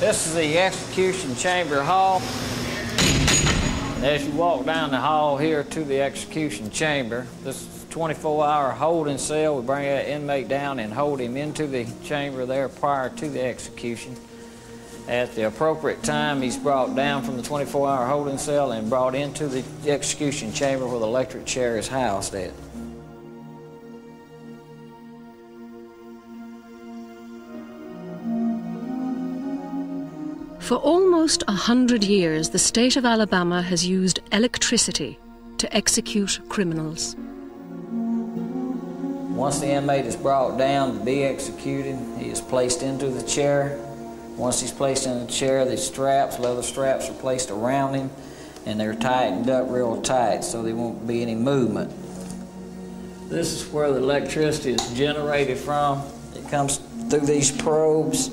This is the execution chamber hall. As you walk down the hall here to the execution chamber, this 24-hour holding cell. We bring that inmate down and hold him into the chamber there prior to the execution. At the appropriate time, he's brought down from the 24-hour holding cell and brought into the execution chamber where the electric chair is housed at. For almost a hundred years, the state of Alabama has used electricity to execute criminals. Once the inmate is brought down to be executed, he is placed into the chair. Once he's placed in the chair, the straps, leather straps, are placed around him and they're tightened up real tight so there won't be any movement. This is where the electricity is generated from. It comes through these probes,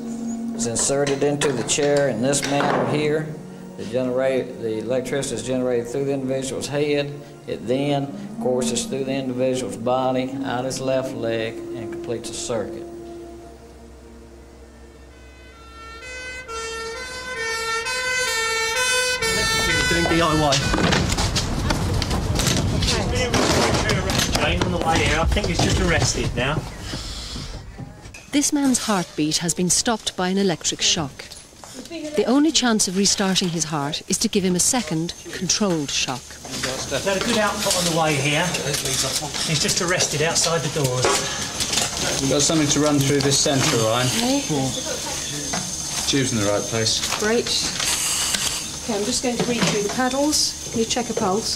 is inserted into the chair in this manner here. The, generate, the electricity is generated through the individual's head. It then courses through the individual's body, out his left leg, and completes a circuit. doing DIY. Here. I think he's just arrested now. This man's heartbeat has been stopped by an electric shock. The only chance of restarting his heart is to give him a second, controlled shock. We've had a good output on the way here. He's just arrested outside the doors. We've got something to run through this centre line. Okay, Tube's in the right place. great. Okay, I'm just going to read through the paddles. Can you check a pulse?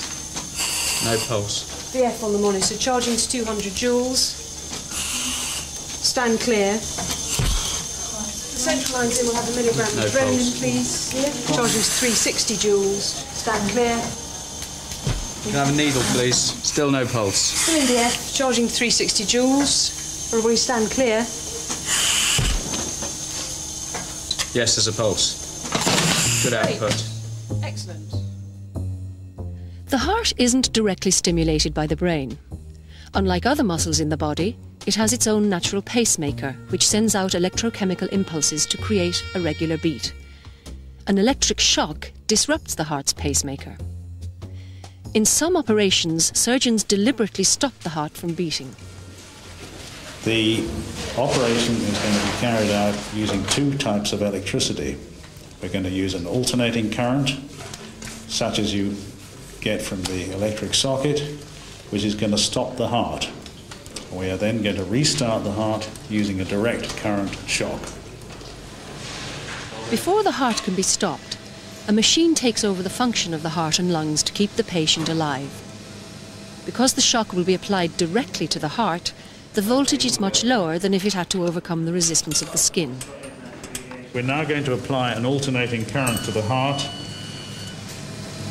No pulse. VF on the monitor, charging to 200 joules. Stand clear. The central lines in will have a milligram No of adrenaline, pulse. please. Yeah. Charging 360 joules. Stand clear. Can I have a needle, please? Still no pulse. Still in VF, charging 360 joules. Everybody stand clear. Yes, there's a pulse. Good Great. output. Excellent. The heart isn't directly stimulated by the brain. Unlike other muscles in the body, it has its own natural pacemaker, which sends out electrochemical impulses to create a regular beat. An electric shock disrupts the heart's pacemaker. In some operations, surgeons deliberately stop the heart from beating. The operation is going to be carried out using two types of electricity. We're going to use an alternating current, such as you get from the electric socket, which is going to stop the heart. We are then going to restart the heart using a direct current shock. Before the heart can be stopped, a machine takes over the function of the heart and lungs to keep the patient alive. Because the shock will be applied directly to the heart, the voltage is much lower than if it had to overcome the resistance of the skin. We're now going to apply an alternating current to the heart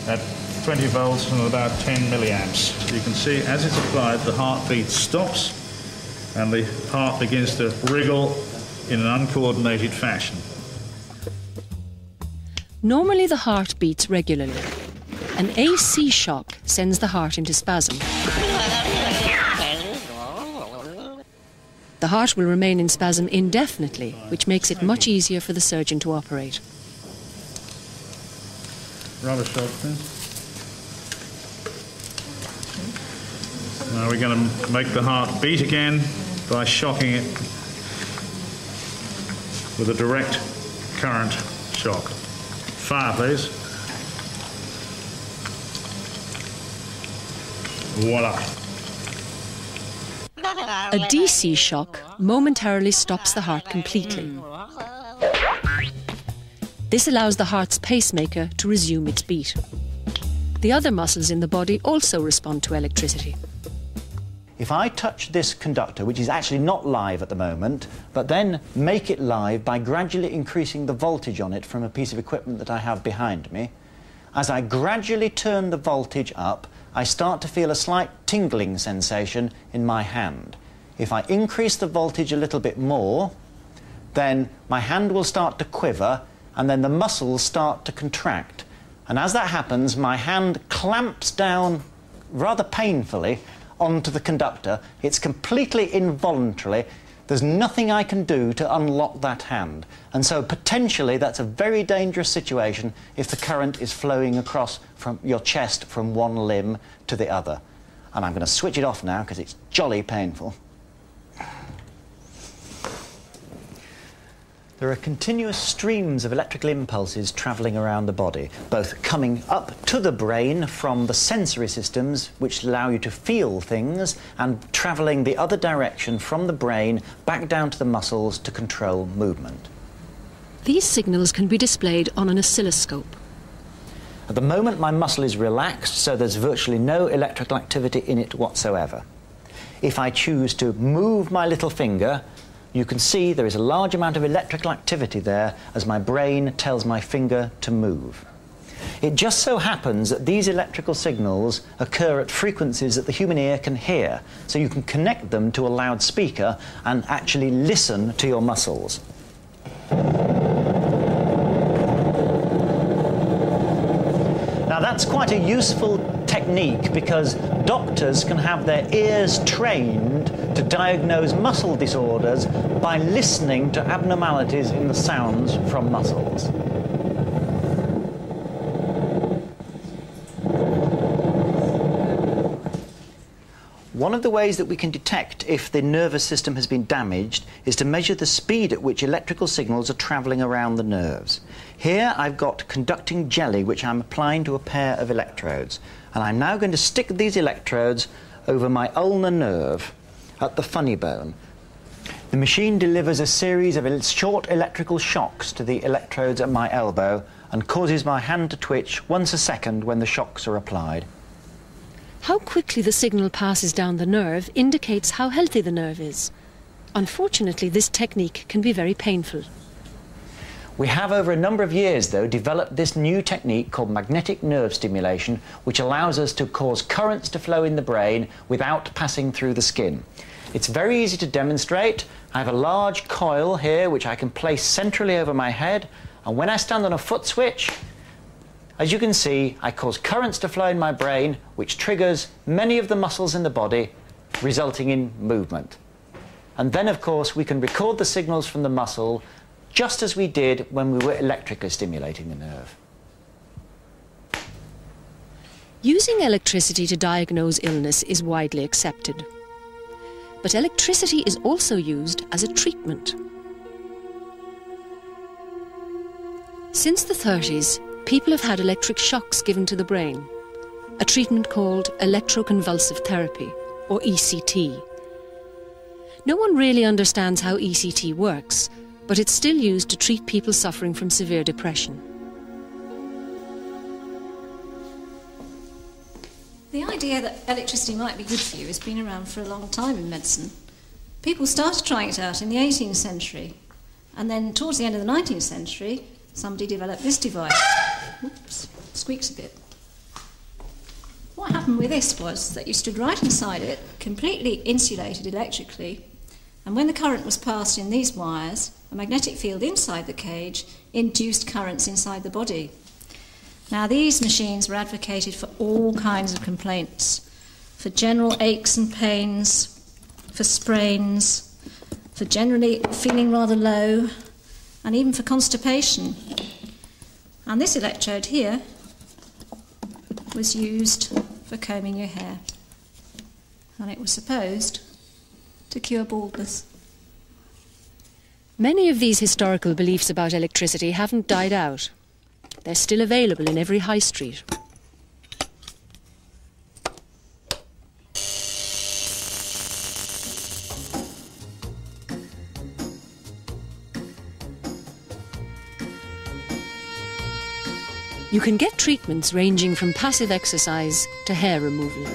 at 20 volts and about 10 milliamps. You can see as it's applied, the heartbeat stops and the heart begins to wriggle in an uncoordinated fashion. Normally, the heart beats regularly. An AC shock sends the heart into spasm. The heart will remain in spasm indefinitely, which makes it much easier for the surgeon to operate. Rubber shock, please. Now we're going to make the heart beat again by shocking it with a direct current shock. Fire, please. Voila. A DC shock momentarily stops the heart completely. This allows the heart's pacemaker to resume its beat. The other muscles in the body also respond to electricity. If I touch this conductor, which is actually not live at the moment, but then make it live by gradually increasing the voltage on it from a piece of equipment that I have behind me, as I gradually turn the voltage up, I start to feel a slight tingling sensation in my hand. If I increase the voltage a little bit more, then my hand will start to quiver and then the muscles start to contract. And as that happens, my hand clamps down rather painfully onto the conductor. It's completely involuntarily. There's nothing I can do to unlock that hand. And so potentially that's a very dangerous situation if the current is flowing across from your chest from one limb to the other. And I'm going to switch it off now because it's jolly painful. There are continuous streams of electrical impulses travelling around the body, both coming up to the brain from the sensory systems, which allow you to feel things, and travelling the other direction from the brain back down to the muscles to control movement. These signals can be displayed on an oscilloscope. At the moment, my muscle is relaxed, so there's virtually no electrical activity in it whatsoever. If I choose to move my little finger, you can see there is a large amount of electrical activity there as my brain tells my finger to move. It just so happens that these electrical signals occur at frequencies that the human ear can hear, so you can connect them to a loudspeaker and actually listen to your muscles. Now that's quite a useful because doctors can have their ears trained to diagnose muscle disorders by listening to abnormalities in the sounds from muscles. One of the ways that we can detect if the nervous system has been damaged is to measure the speed at which electrical signals are travelling around the nerves. Here I've got conducting jelly which I'm applying to a pair of electrodes and I'm now going to stick these electrodes over my ulnar nerve at the funny bone. The machine delivers a series of short electrical shocks to the electrodes at my elbow and causes my hand to twitch once a second when the shocks are applied. How quickly the signal passes down the nerve indicates how healthy the nerve is. Unfortunately, this technique can be very painful. We have over a number of years, though, developed this new technique called magnetic nerve stimulation, which allows us to cause currents to flow in the brain without passing through the skin. It's very easy to demonstrate. I have a large coil here which I can place centrally over my head, and when I stand on a foot switch, as you can see, I cause currents to flow in my brain, which triggers many of the muscles in the body, resulting in movement. And then, of course, we can record the signals from the muscle just as we did when we were electrically stimulating the nerve. Using electricity to diagnose illness is widely accepted. But electricity is also used as a treatment. Since the 30s, people have had electric shocks given to the brain, a treatment called electroconvulsive therapy, or ECT. No one really understands how ECT works, but it's still used to treat people suffering from severe depression. The idea that electricity might be good for you has been around for a long time in medicine. People started trying it out in the 18th century, and then towards the end of the 19th century, somebody developed this device. Oops, squeaks a bit. What happened with this was that you stood right inside it, completely insulated electrically, and when the current was passed in these wires, a magnetic field inside the cage induced currents inside the body. Now, these machines were advocated for all kinds of complaints for general aches and pains, for sprains, for generally feeling rather low, and even for constipation. And this electrode here was used for combing your hair. And it was supposed to cure baldness. Many of these historical beliefs about electricity haven't died out. They're still available in every high street. You can get treatments ranging from passive exercise to hair removal.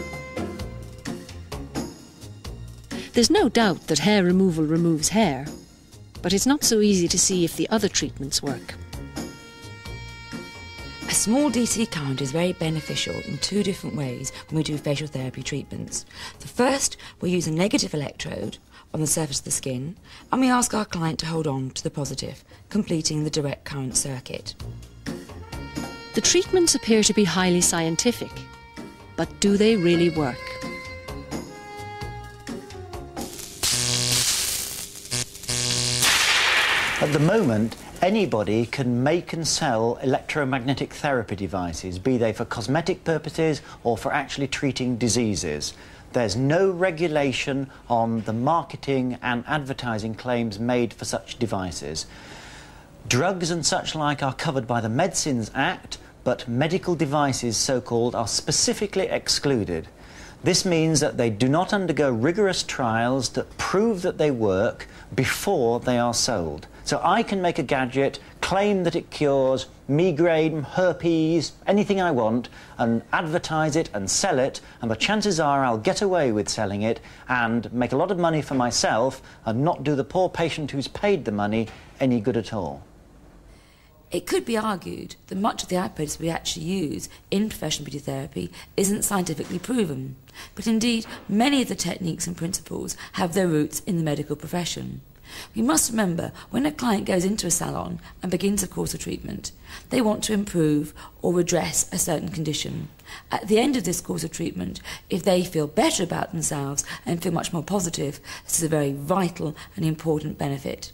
There's no doubt that hair removal removes hair, but it's not so easy to see if the other treatments work. A small DC current is very beneficial in two different ways when we do facial therapy treatments. The first, we use a negative electrode on the surface of the skin, and we ask our client to hold on to the positive, completing the direct current circuit. The treatments appear to be highly scientific, but do they really work? At the moment, anybody can make and sell electromagnetic therapy devices, be they for cosmetic purposes or for actually treating diseases. There's no regulation on the marketing and advertising claims made for such devices. Drugs and such like are covered by the Medicines Act, but medical devices, so-called, are specifically excluded. This means that they do not undergo rigorous trials that prove that they work before they are sold. So I can make a gadget, claim that it cures migraine, herpes, anything I want, and advertise it and sell it, and the chances are I'll get away with selling it and make a lot of money for myself and not do the poor patient who's paid the money any good at all. It could be argued that much of the apparatus we actually use in professional beauty therapy isn't scientifically proven, but indeed many of the techniques and principles have their roots in the medical profession. We must remember when a client goes into a salon and begins a course of treatment, they want to improve or redress a certain condition. At the end of this course of treatment, if they feel better about themselves and feel much more positive, this is a very vital and important benefit.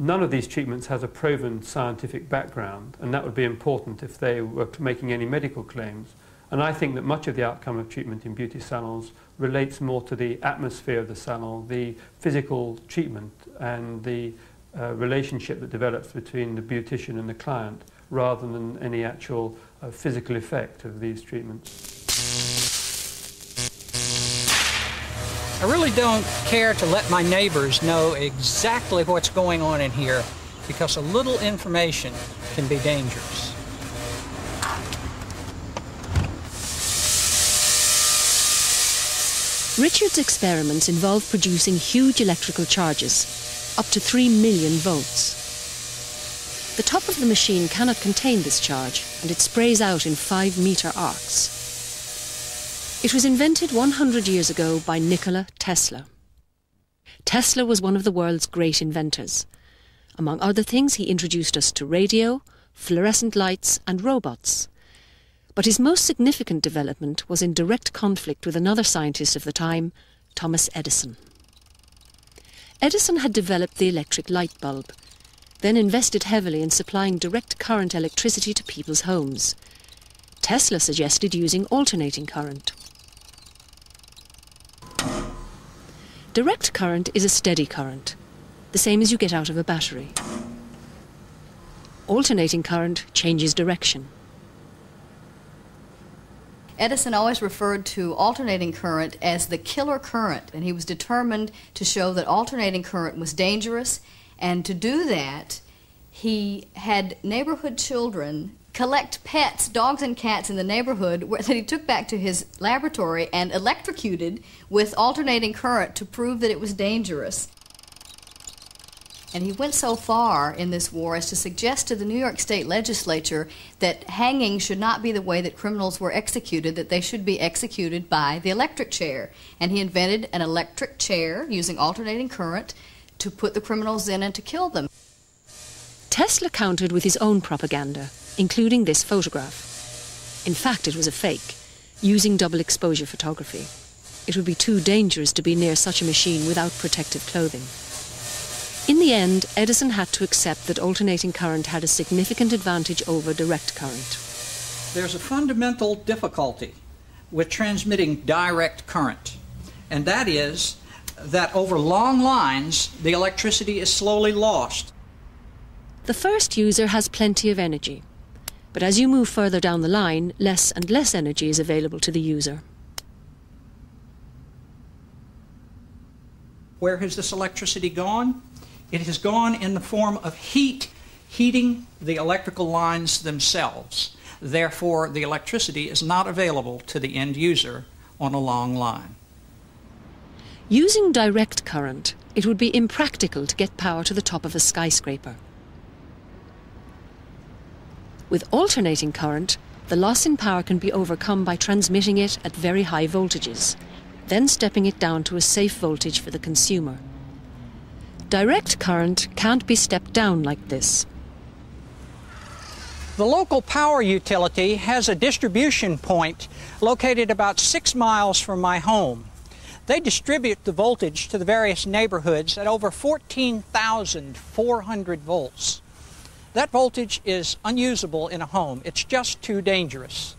None of these treatments has a proven scientific background, and that would be important if they were making any medical claims. And I think that much of the outcome of treatment in beauty salons relates more to the atmosphere of the salon, the physical treatment, and the uh, relationship that develops between the beautician and the client, rather than any actual uh, physical effect of these treatments. I really don't care to let my neighbors know exactly what's going on in here because a little information can be dangerous. Richard's experiments involve producing huge electrical charges, up to 3 million volts. The top of the machine cannot contain this charge, and it sprays out in 5 metre arcs. It was invented 100 years ago by Nikola Tesla. Tesla was one of the world's great inventors. Among other things, he introduced us to radio, fluorescent lights, and robots. But his most significant development was in direct conflict with another scientist of the time, Thomas Edison. Edison had developed the electric light bulb, then invested heavily in supplying direct current electricity to people's homes. Tesla suggested using alternating current. Direct current is a steady current, the same as you get out of a battery. Alternating current changes direction. Edison always referred to alternating current as the killer current, and he was determined to show that alternating current was dangerous. And to do that, he had neighborhood children collect pets, dogs and cats in the neighborhood where, that he took back to his laboratory and electrocuted with alternating current to prove that it was dangerous. And he went so far in this war as to suggest to the New York State legislature that hanging should not be the way that criminals were executed, that they should be executed by the electric chair. And he invented an electric chair using alternating current to put the criminals in and to kill them. Tesla countered with his own propaganda including this photograph. In fact, it was a fake, using double exposure photography. It would be too dangerous to be near such a machine without protective clothing. In the end, Edison had to accept that alternating current had a significant advantage over direct current. There's a fundamental difficulty with transmitting direct current, and that is that over long lines, the electricity is slowly lost. The first user has plenty of energy, but as you move further down the line, less and less energy is available to the user. Where has this electricity gone? It has gone in the form of heat, heating the electrical lines themselves. Therefore, the electricity is not available to the end user on a long line. Using direct current, it would be impractical to get power to the top of a skyscraper. With alternating current, the loss in power can be overcome by transmitting it at very high voltages, then stepping it down to a safe voltage for the consumer. Direct current can't be stepped down like this. The local power utility has a distribution point located about six miles from my home. They distribute the voltage to the various neighborhoods at over 14,400 volts. That voltage is unusable in a home. It's just too dangerous.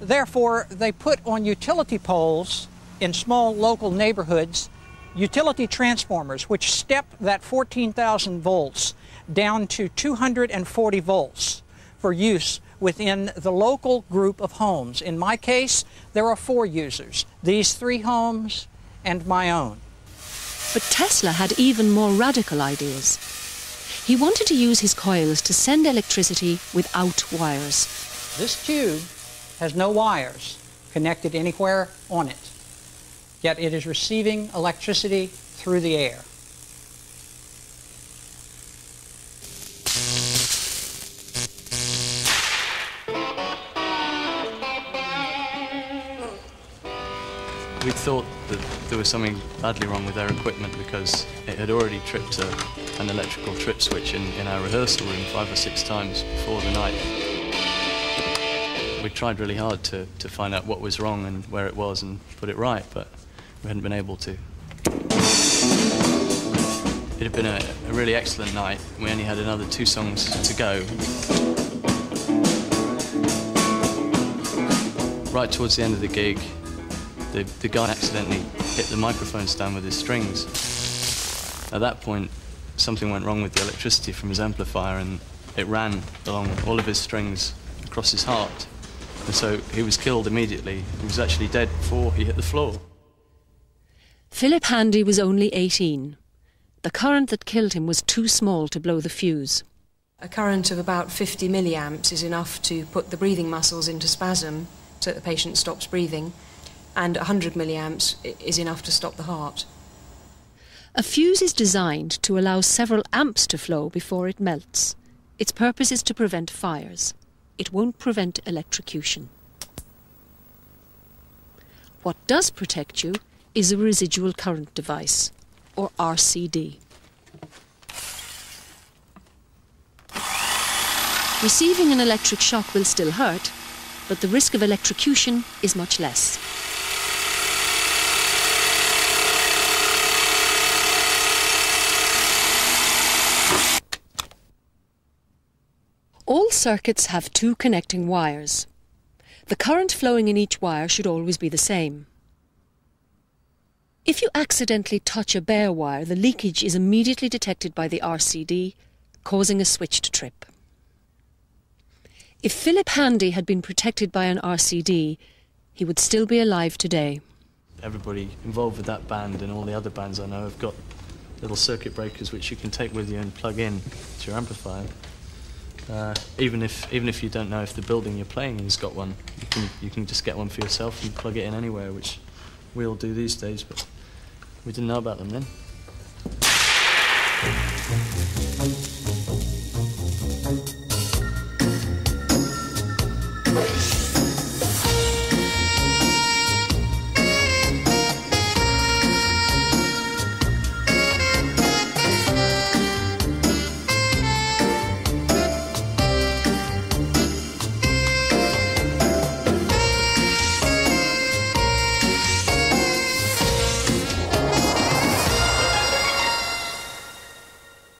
Therefore, they put on utility poles in small local neighborhoods utility transformers which step that 14,000 volts down to 240 volts for use within the local group of homes. In my case, there are four users, these three homes and my own. But Tesla had even more radical ideas. He wanted to use his coils to send electricity without wires. This tube has no wires connected anywhere on it, yet it is receiving electricity through the air. We thought that there was something badly wrong with our equipment because it had already tripped a, an electrical trip switch in, in our rehearsal room five or six times before the night. We tried really hard to, to find out what was wrong and where it was and put it right, but we hadn't been able to. It had been a, a really excellent night. We only had another two songs to go. Right towards the end of the gig, the, the guy accidentally hit the microphone stand with his strings. At that point, something went wrong with the electricity from his amplifier and it ran along all of his strings across his heart. And so he was killed immediately. He was actually dead before he hit the floor. Philip Handy was only 18. The current that killed him was too small to blow the fuse. A current of about 50 milliamps is enough to put the breathing muscles into spasm so that the patient stops breathing and 100 milliamps is enough to stop the heart. A fuse is designed to allow several amps to flow before it melts. Its purpose is to prevent fires. It won't prevent electrocution. What does protect you is a residual current device, or RCD. Receiving an electric shock will still hurt, but the risk of electrocution is much less. All circuits have two connecting wires. The current flowing in each wire should always be the same. If you accidentally touch a bare wire, the leakage is immediately detected by the RCD, causing a switch to trip. If Philip Handy had been protected by an RCD, he would still be alive today. Everybody involved with that band and all the other bands I know have got little circuit breakers which you can take with you and plug in to your amplifier. Uh, even if even if you don't know if the building you're playing in's got one, you can you can just get one for yourself and plug it in anywhere, which we all do these days. But we didn't know about them then.